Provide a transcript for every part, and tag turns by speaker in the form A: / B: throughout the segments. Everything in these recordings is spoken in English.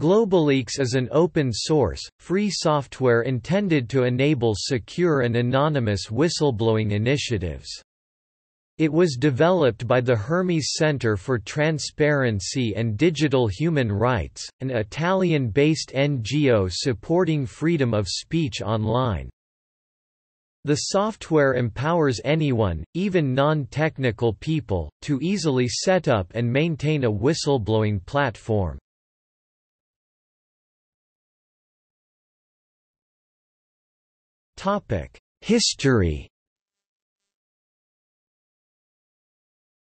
A: GlobaLeaks is an open-source, free software intended to enable secure and anonymous whistleblowing initiatives. It was developed by the Hermes Center for Transparency and Digital Human Rights, an Italian-based NGO supporting freedom of speech online. The software empowers anyone, even non-technical people, to easily set up and maintain a whistleblowing platform. History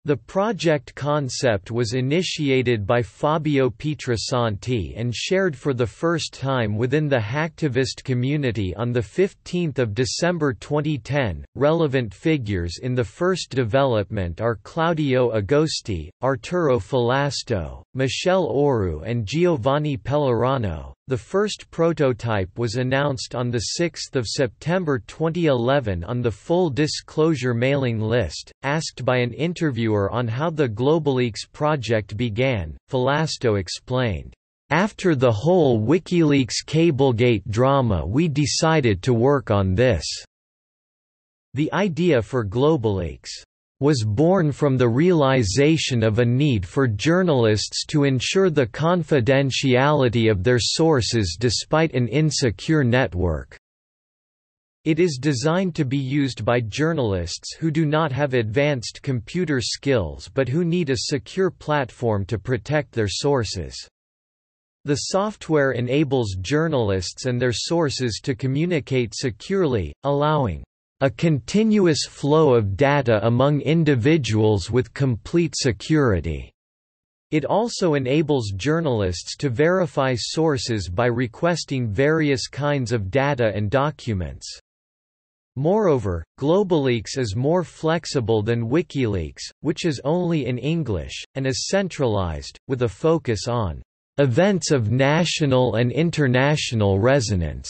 A: The project concept was initiated by Fabio Pietrosanti and shared for the first time within the hacktivist community on 15 December 2010. Relevant figures in the first development are Claudio Agosti, Arturo Filastò, Michele Orrù, and Giovanni Pellerano. The first prototype was announced on 6 September 2011 on the Full Disclosure mailing list. Asked by an interviewer on how the GlobaLeaks project began, Filastò explained, After the whole WikiLeaks Cablegate drama we decided to work on this. The idea for GlobaLeaks was born from the realization of a need for journalists to ensure the confidentiality of their sources despite an insecure network. It is designed to be used by journalists who do not have advanced computer skills but who need a secure platform to protect their sources. The software enables journalists and their sources to communicate securely, allowing a continuous flow of data among individuals with complete security. It also enables journalists to verify sources by requesting various kinds of data and documents. Moreover, GlobaLeaks is more flexible than WikiLeaks, which is only in English, and is centralized, with a focus on events of national and international resonance.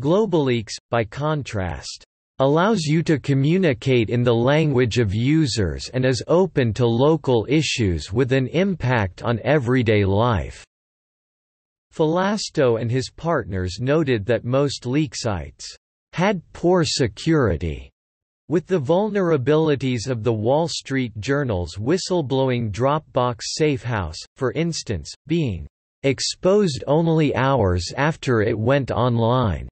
A: GlobaLeaks, by contrast, allows you to communicate in the language of users and is open to local issues with an impact on everyday life. Filastò and his partners noted that most leak sites had poor security, with the vulnerabilities of the Wall Street Journal's whistleblowing Dropbox Safehouse, for instance, being exposed only hours after it went online.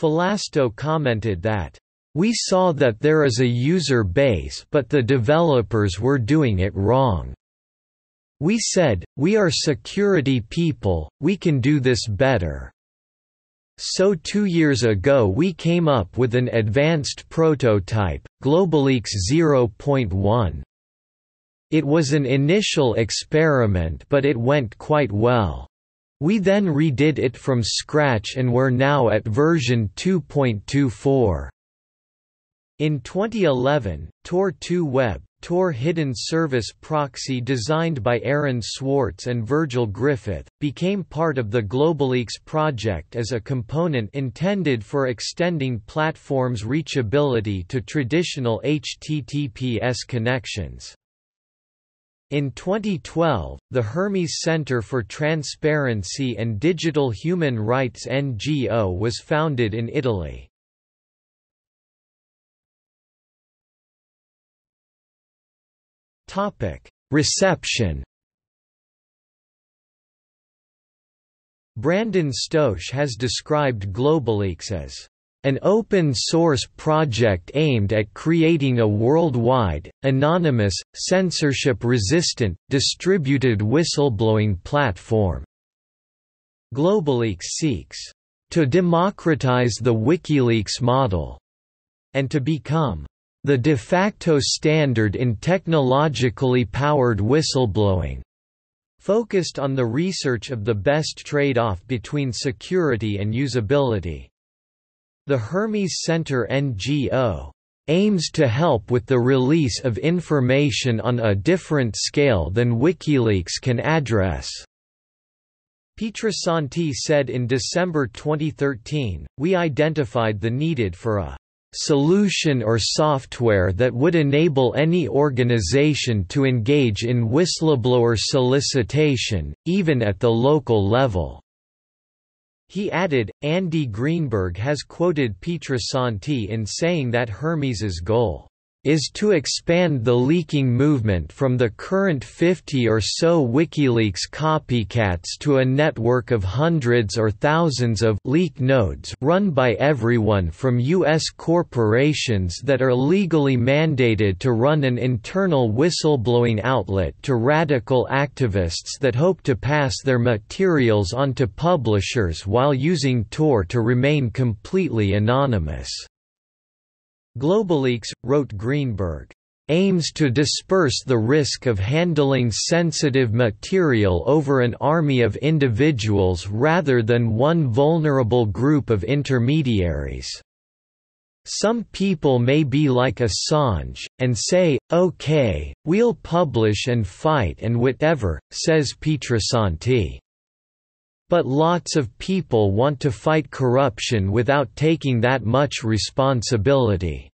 A: Filastò commented that, "...we saw that there is a user base but the developers were doing it wrong. We said, we are security people, we can do this better." So two years ago we came up with an advanced prototype, GlobaLeaks 0.1. It was an initial experiment but it went quite well. We then redid it from scratch and we're now at version 2.24. In 2011, Tor 2 Web, Tor Hidden Service Proxy designed by Aaron Swartz and Virgil Griffith, became part of the GlobaLeaks project as a component intended for extending platforms' reachability to traditional HTTPS connections. In 2012, the Hermes Center for Transparency and Digital Human Rights NGO was founded in Italy. Reception Brandon Stosh has described GlobaLeaks as an open-source project aimed at creating a worldwide, anonymous, censorship-resistant, distributed whistleblowing platform. GlobaLeaks seeks to democratize the WikiLeaks model and to become the de facto standard in technologically powered whistleblowing, focused on the research of the best trade-off between security and usability. The Hermes Center NGO aims to help with the release of information on a different scale than WikiLeaks can address. Pietrosanti said in December 2013, we identified the needed for a solution or software that would enable any organization to engage in whistleblower solicitation, even at the local level." He added, Andy Greenberg has quoted Santi in saying that Hermes's goal is to expand the leaking movement from the current 50 or so WikiLeaks copycats to a network of hundreds or thousands of leak nodes run by everyone from U.S. corporations that are legally mandated to run an internal whistleblowing outlet to radical activists that hope to pass their materials on to publishers while using Tor to remain completely anonymous. GlobaLeaks, wrote Greenberg, aims to disperse the risk of handling sensitive material over an army of individuals rather than one vulnerable group of intermediaries. Some people may be like Assange, and say, okay, we'll publish and fight and whatever, says Pietrosanti. But lots of people want to fight corruption without taking that much responsibility.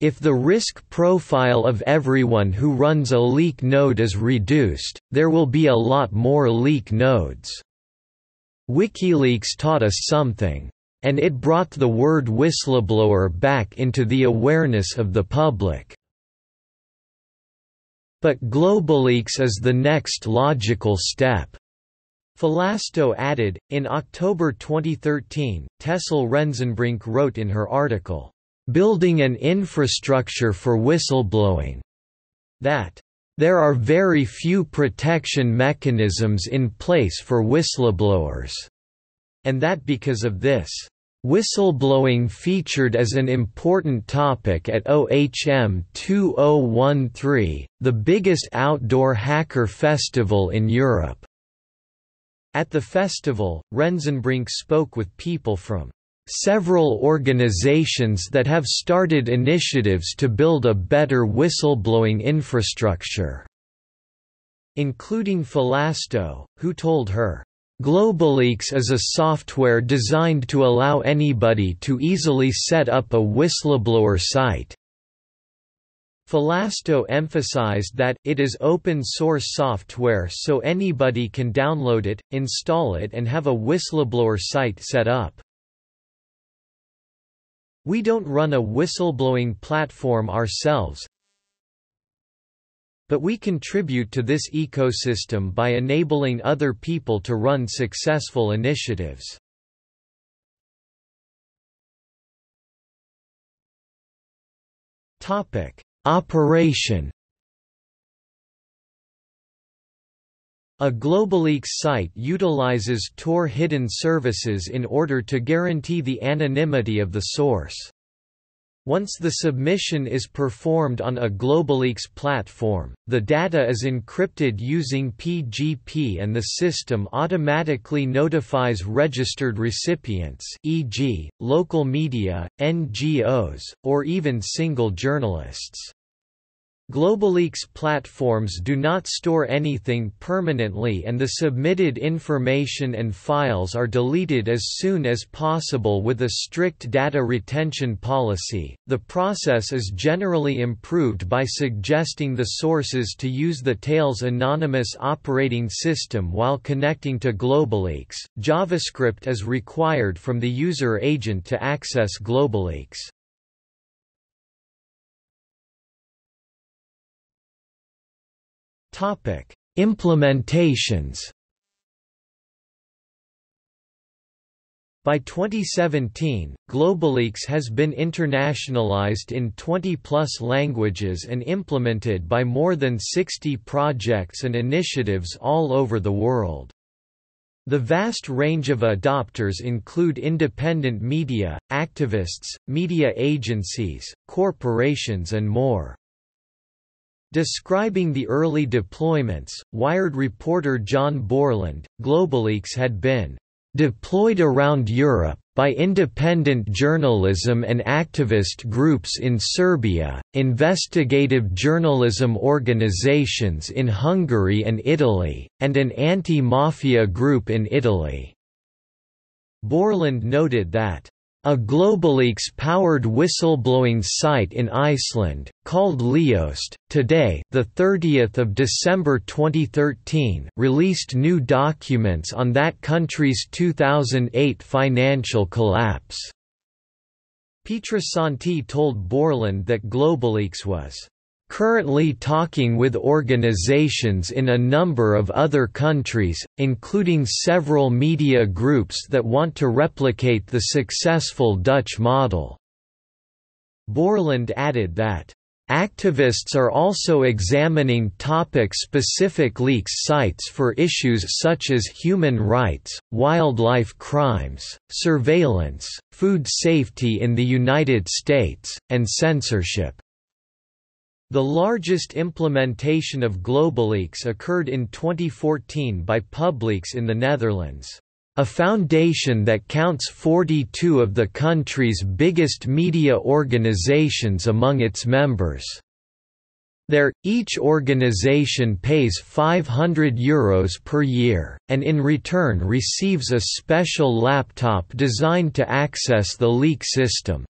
A: If the risk profile of everyone who runs a leak node is reduced, there will be a lot more leak nodes. WikiLeaks taught us something. And it brought the word whistleblower back into the awareness of the public. But GlobaLeaks is the next logical step. Filastò added, in October 2013, Tessel Renzenbrink wrote in her article, "...building an infrastructure for whistleblowing," that, "...there are very few protection mechanisms in place for whistleblowers," and that because of this, Whistleblowing featured as an important topic at OHM 2013, the biggest outdoor hacker festival in Europe. At the festival, Renzenbrink spoke with people from several organizations that have started initiatives to build a better whistleblowing infrastructure, including Filastò, who told her, GlobaLeaks is a software designed to allow anybody to easily set up a whistleblower site. Filastò emphasized that, it is open-source software so anybody can download it, install it and have a whistleblower site set up. We don't run a whistleblowing platform ourselves, but we contribute to this ecosystem by enabling other people to run successful initiatives. Topic: Operation A GlobaLeaks site utilizes Tor hidden services in order to guarantee the anonymity of the source. Once the submission is performed on a GlobaLeaks platform, the data is encrypted using PGP and the system automatically notifies registered recipients e.g., local media, NGOs, or even single journalists. GlobaLeaks platforms do not store anything permanently and the submitted information and files are deleted as soon as possible with a strict data retention policy. The process is generally improved by suggesting the sources to use the Tails anonymous operating system while connecting to GlobaLeaks. JavaScript is required from the user agent to access GlobaLeaks. Topic: Implementations. By 2017, GlobaLeaks has been internationalized in 20-plus languages and implemented by more than 60 projects and initiatives all over the world. The vast range of adopters include independent media, activists, media agencies, corporations and more. Describing the early deployments, Wired reporter John Borland, GlobaLeaks had been deployed around Europe, by independent journalism and activist groups in Serbia, investigative journalism organizations in Hungary and Italy, and an anti-mafia group in Italy." Borland noted that A GlobaLeaks-powered whistleblowing site in Iceland, called Ljost, today the 30th of December 2013 released new documents on that country's 2008 financial collapse. Pietrosanti told Borland that GlobaLeaks was currently talking with organizations in a number of other countries, including several media groups that want to replicate the successful Dutch model. Borland added that, Activists are also examining topic-specific leaks sites for issues such as human rights, wildlife crimes, surveillance, food safety in the United States, and censorship. The largest implementation of GlobaLeaks occurred in 2014 by Publeaks in the Netherlands, a foundation that counts 42 of the country's biggest media organizations among its members. There, each organization pays €500 Euros per year, and in return receives a special laptop designed to access the leak system.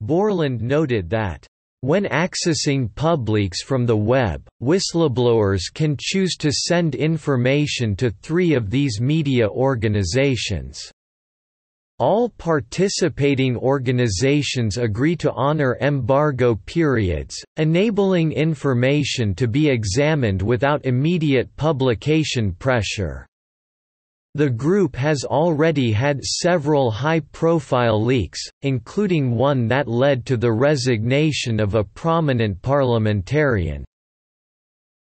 A: Borland noted that when accessing Publeaks from the web, whistleblowers can choose to send information to three of these media organizations. All participating organizations agree to honor embargo periods, enabling information to be examined without immediate publication pressure. The group has already had several high-profile leaks, including one that led to the resignation of a prominent parliamentarian.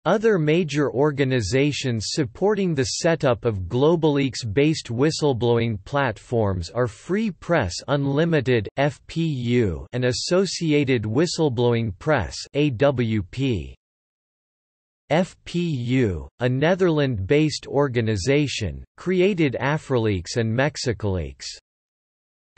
A: Other major organizations supporting the setup of GlobaLeaks-based whistleblowing platforms are Free Press Unlimited (FPU) and Associated Whistleblowing Press (AWP). FPU, a Netherlands-based organization, created Afrileaks and Mexicoleaks.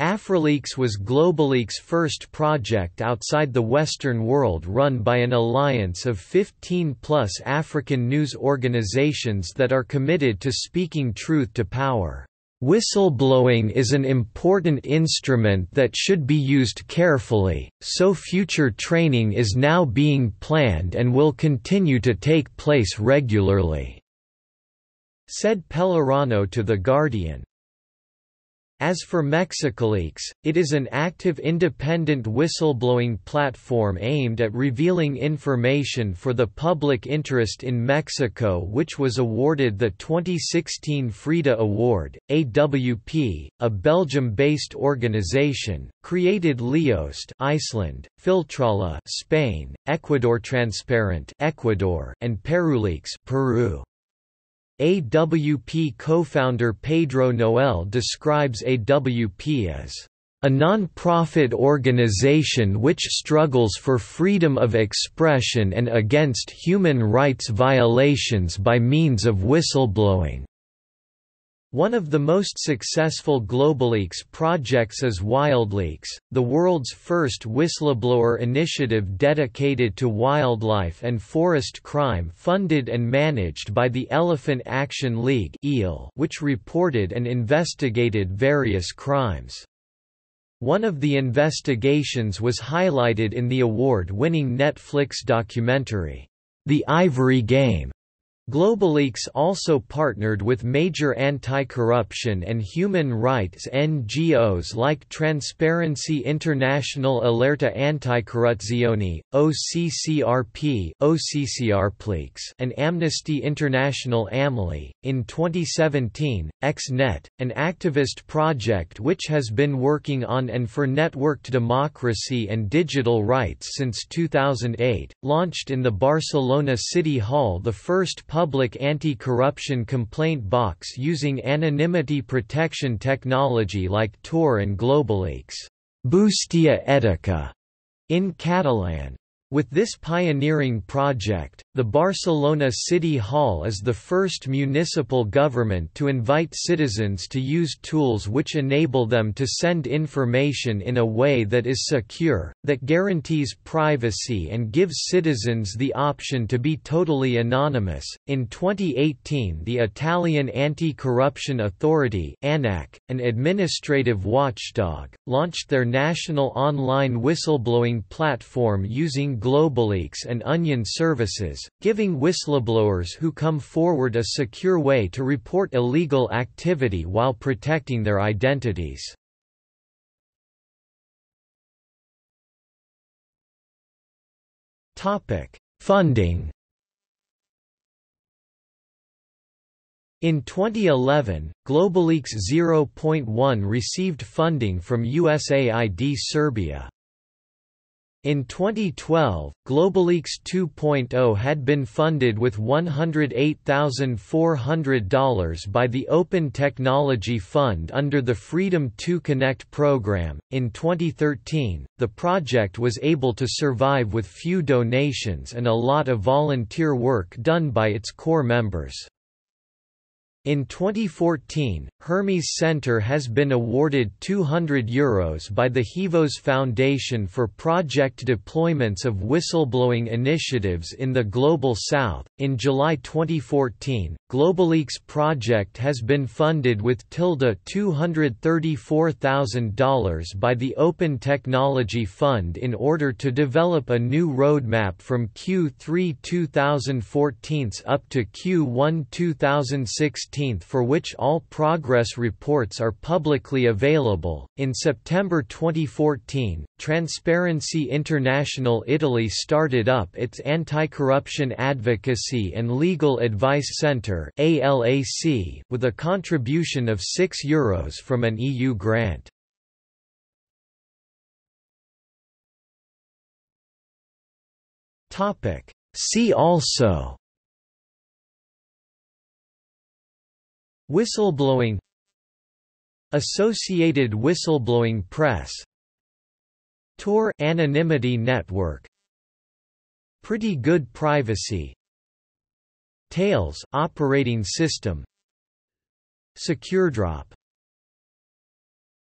A: Afrileaks was GlobaLeaks' first project outside the Western world run by an alliance of 15-plus African news organizations that are committed to speaking truth to power. Whistleblowing is an important instrument that should be used carefully, so future training is now being planned and will continue to take place regularly," said Pellerano to The Guardian. As for Mexicoleaks, it is an active independent whistleblowing platform aimed at revealing information for the public interest in Mexico which was awarded the 2016 Frida Award. AWP, a Belgium-based organization, created Ljost Iceland, Filtrala Spain, Ecuador Transparent Ecuador, and Peruleaks Peru. AWP co-founder Pedro Noel describes AWP as a non-profit organization which struggles for freedom of expression and against human rights violations by means of whistleblowing. One of the most successful GlobaLeaks projects is WildLeaks, the world's first whistleblower initiative dedicated to wildlife and forest crime funded and managed by the Elephant Action League which reported and investigated various crimes. One of the investigations was highlighted in the award-winning Netflix documentary, The Ivory Game, GlobaLeaks also partnered with major anti-corruption and human rights NGOs like Transparency International Alerta Anticorruzione, OCCRP, and Amnesty International AMLI. In 2017, XNet, an activist project which has been working on and for networked democracy and digital rights since 2008, launched in the Barcelona City Hall the first public anti-corruption complaint box using anonymity protection technology like Tor and GlobaLeaks. Bustia Etica in Catalan. With this pioneering project, the Barcelona City Hall is the first municipal government to invite citizens to use tools which enable them to send information in a way that is secure, that guarantees privacy and gives citizens the option to be totally anonymous. In 2018, the Italian Anti-Corruption Authority (ANAC), an administrative watchdog, launched their national online whistleblowing platform using GlobaLeaks and Onion services, giving whistleblowers who come forward a secure way to report illegal activity while protecting their identities. Funding In 2011, GlobaLeaks 0.1 received funding from USAID Serbia. In 2012, GlobaLeaks 2.0 had been funded with $108,400 by the Open Technology Fund under the Freedom to Connect program. In 2013, the project was able to survive with few donations and a lot of volunteer work done by its core members. In 2014, Hermes Center has been awarded €200 Euros by the Hivos Foundation for project deployments of whistleblowing initiatives in the Global South. In July 2014, GlobaLeaks project has been funded with tilde $234,000 by the Open Technology Fund in order to develop a new roadmap from Q3 2014 up to Q1 2016 for which all progress reports are publicly available. In September 2014, Transparency International Italy started up its Anti-Corruption Advocacy and Legal Advice Centre (ALAC) with a contribution of 6 euros from an EU grant. See also Whistleblowing Associated Whistleblowing Press Tor Anonymity Network Pretty Good Privacy Tails operating system SecureDrop